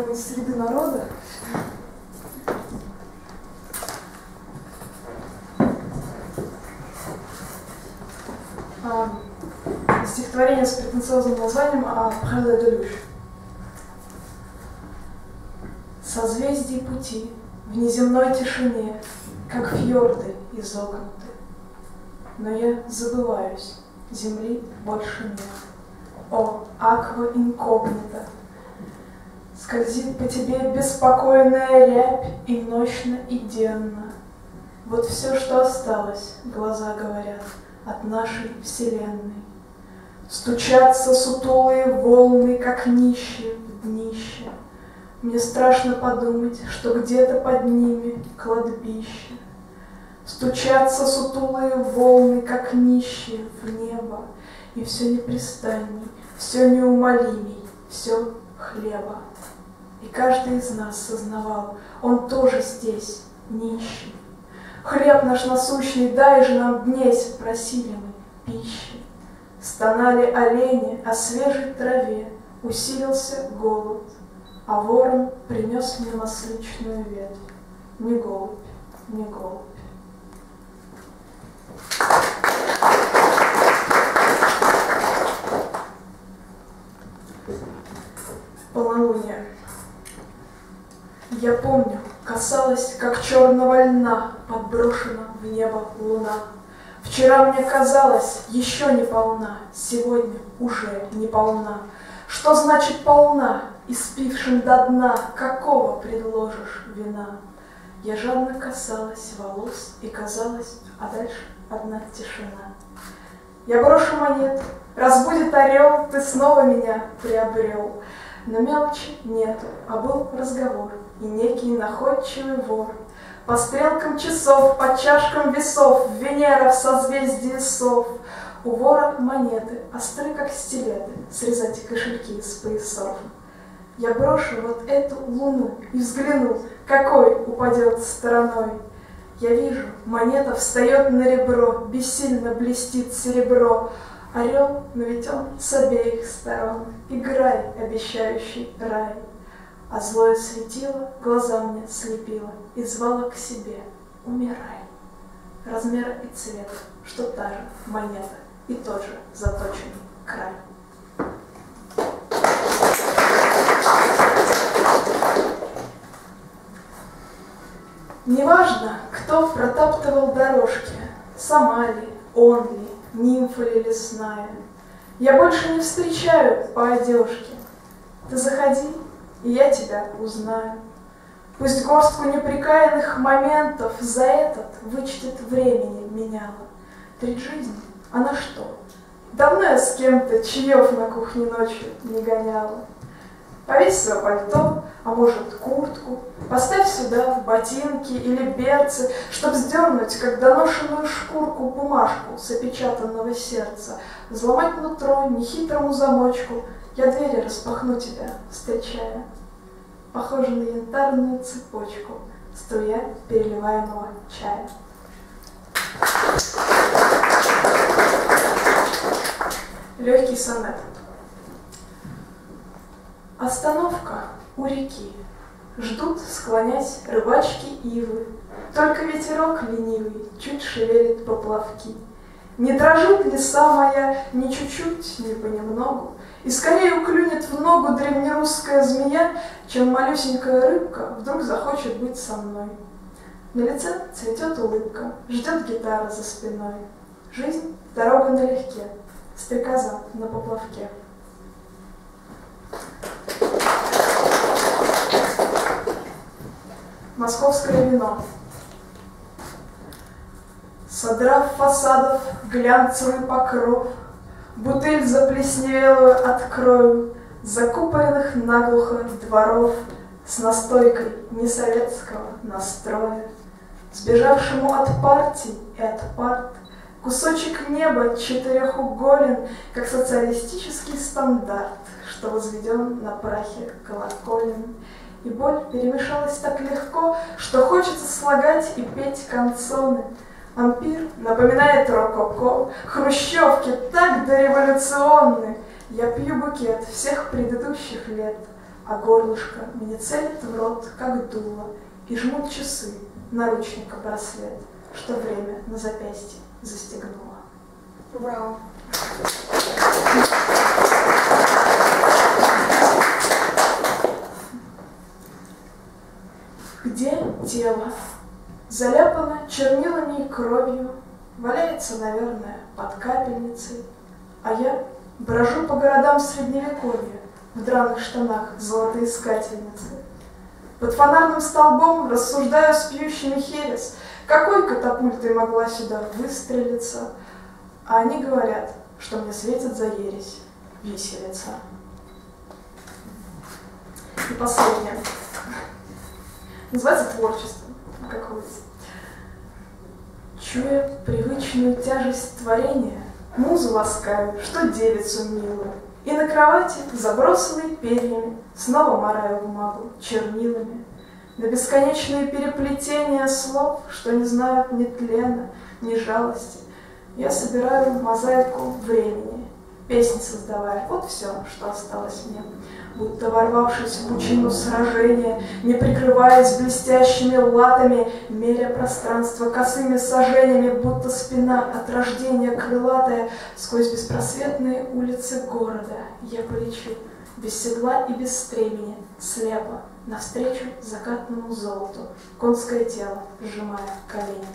требует среды народа. А, стихотворение с претенциозным названием «Après la Deluge». Созвездие пути в неземной тишине, как фьорды изогнуты. Но я забываюсь, земли больше нет. О, аква инкогнита! Скользит по тебе беспокойная рябь и ночно, и денно. Вот все, что осталось, глаза говорят, от нашей вселенной. Стучатся сутулые волны, как нищие в днище. Мне страшно подумать, что где-то под ними кладбище. Стучатся сутулые волны, как нищие в небо, И все непрестанней, все неумолимей, все хлеба. И каждый из нас сознавал, он тоже здесь, нищий. Хлеб наш насущный, дай же нам днесь, просили мы пищи. Стонали олени о свежей траве, усилился голод — а ворон принес мне масличную ветвь. Не голубь, не голубь. Касалась, как черного льна, подброшена в небо луна. Вчера мне казалось, еще не полна, сегодня уже не полна. Что значит полна? Испившим до дна, какого предложишь вина? Я жадно касалась волос, и казалось, а дальше одна тишина. Я брошу монету, разбудит орел, ты снова меня приобрел. Но мелочи нету, а был разговор, и некий находчивый вор. По стрелкам часов, по чашкам весов, Венера в созвездии сов. У вора монеты, остры как стилеты, Срезать кошельки с поясов. Я брошу вот эту луну и взгляну, какой упадет стороной. Я вижу, монета встает на ребро, бессильно блестит серебро. Орел, но ведь он с обеих сторон, играй, обещающий рай. А злое светило глаза мне слепило и звало к себе, умирай. Размер и цвет, что та же монета и тот же заточенный край. Неважно, кто протаптывал дорожки, сама ли, он ли, нимфа ли лесная. Я больше не встречаю по одежке. Ты заходи, и я тебя узнаю. Пусть горстку неприкаянных моментов за этот вычтет времени меняла. Треть жизни, а на что? Давно я с кем-то чаев на кухне ночью не гоняла. Повесь свое пальто, а может куртку, поставь сюда в ботинки или берцы, чтоб сдернуть, как доношенную шкурку, бумажку с опечатанного сердца, взломать нутро нехитрому замочку, я двери распахну тебя, встречая. Похоже на янтарную цепочку, струя переливаемого чая. Легкий сонет. Остановка у реки. Ждут, склонясь, рыбачки ивы. Только ветерок ленивый чуть шевелит поплавки. Не дрожит лиса моя ни чуть-чуть, ни понемногу, И скорее уклюнет в ногу древнерусская змея, Чем малюсенькая рыбка вдруг захочет быть со мной. На лице цветет улыбка, ждет гитара за спиной. Жизнь — дорога налегке, стрекоза на поплавке. Московское вино. Содрав фасадов глянцевый покров, Бутыль заплесневелую открою, Закупоренных наглухо дворов С настойкой несоветского настроя, Сбежавшему от партий и от парт, Кусочек неба четырехуголен, Как социалистический стандарт, Что возведен на прахе колоколен — и боль перемешалась так легко, что хочется слагать и петь канцоны. Ампир напоминает рококо, хрущевки так дореволюционны. Я пью букет всех предыдущих лет, А горлышко мне целит в рот, как дуло, И жмут часы, наручника браслет, Что время на запястье застегнуло. Браво. Где тело? Заляпано чернилами и кровью, Валяется, наверное, под капельницей, А я брожу по городам средневековья В драных штанах золотоискательницы. Под фонарным столбом рассуждаю с пьющими херес, Какой катапультой могла сюда выстрелиться, А они говорят, что мне светит за ересь виселица. И последнее. Называется творчество какое-то. Чуя привычную тяжесть творения, Музу ласкаю, что девицу милую, И на кровати, забросанной перьями, Снова мораю бумагу чернилами. На бесконечные переплетения слов, Что не знают ни тлена, ни жалости, Я собираю мозаику времени, Песни создавая, вот все, что осталось мне будто ворвавшись в пучину сражения, не прикрываясь блестящими латами, меря пространство косыми сажениями, будто спина от рождения крылатая, сквозь беспросветные улицы города я полечу, без седла и без стремени, слепо, навстречу закатному золоту, конское тело, сжимая коленями.